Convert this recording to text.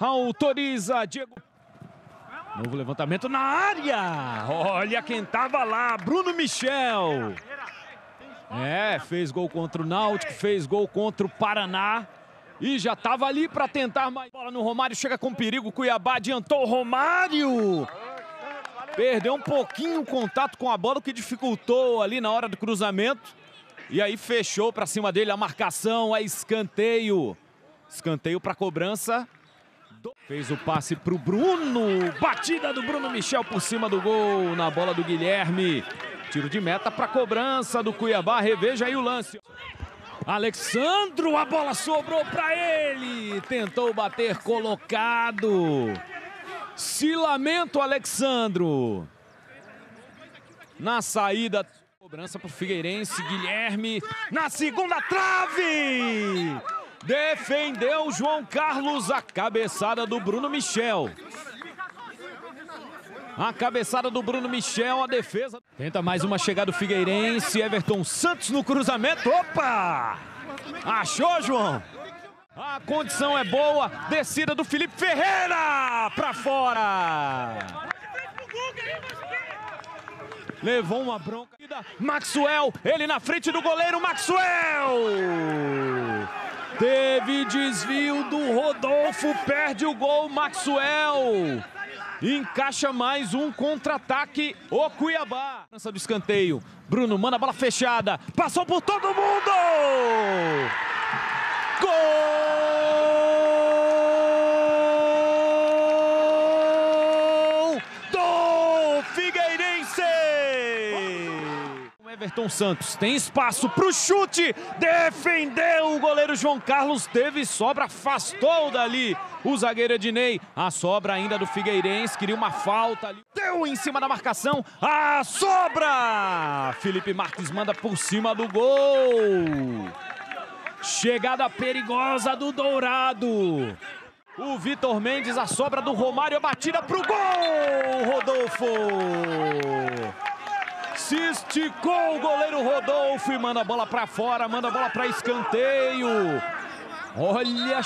Autoriza Diego. Novo levantamento na área. Olha quem tava lá, Bruno Michel. É, fez gol contra o Náutico, fez gol contra o Paraná. E já estava ali para tentar mais. Bola no Romário, chega com perigo. Cuiabá adiantou o Romário. Perdeu um pouquinho o contato com a bola, o que dificultou ali na hora do cruzamento. E aí fechou para cima dele a marcação, a escanteio. Escanteio para cobrança. Fez o passe para o Bruno. Batida do Bruno Michel por cima do gol na bola do Guilherme. Tiro de meta para cobrança do Cuiabá. Reveja aí o lance. Alexandro, a bola sobrou para ele. Tentou bater colocado. Se lamento, Alexandro. Na saída, cobrança para o Figueirense. Guilherme na segunda trave. Defendeu João Carlos a cabeçada do Bruno Michel. A cabeçada do Bruno Michel, a defesa. Tenta mais uma chegada do Figueirense. Everton Santos no cruzamento. Opa! Achou, João? A condição é boa. Descida do Felipe Ferreira para fora. Levou uma bronca. Maxwell, ele na frente do goleiro Maxwell. Teve desvio do Rodolfo, perde o gol Maxwell. Encaixa mais um contra-ataque o Cuiabá. Lança do escanteio. Bruno manda a bola fechada. Passou por todo mundo. Gol do Figueirense. Everton Santos tem espaço para o chute. Defendeu goleiro João Carlos. Teve sobra, afastou dali o zagueiro Ednei. A sobra ainda do Figueirense. Queria uma falta ali. Deu em cima da marcação. A sobra! Felipe Marques manda por cima do gol. Chegada perigosa do Dourado. O Vitor Mendes, a sobra do Romário, a batida pro gol, Rodolfo. Se esticou o goleiro Rodolfo e manda a bola para fora, manda a bola para escanteio. Olha,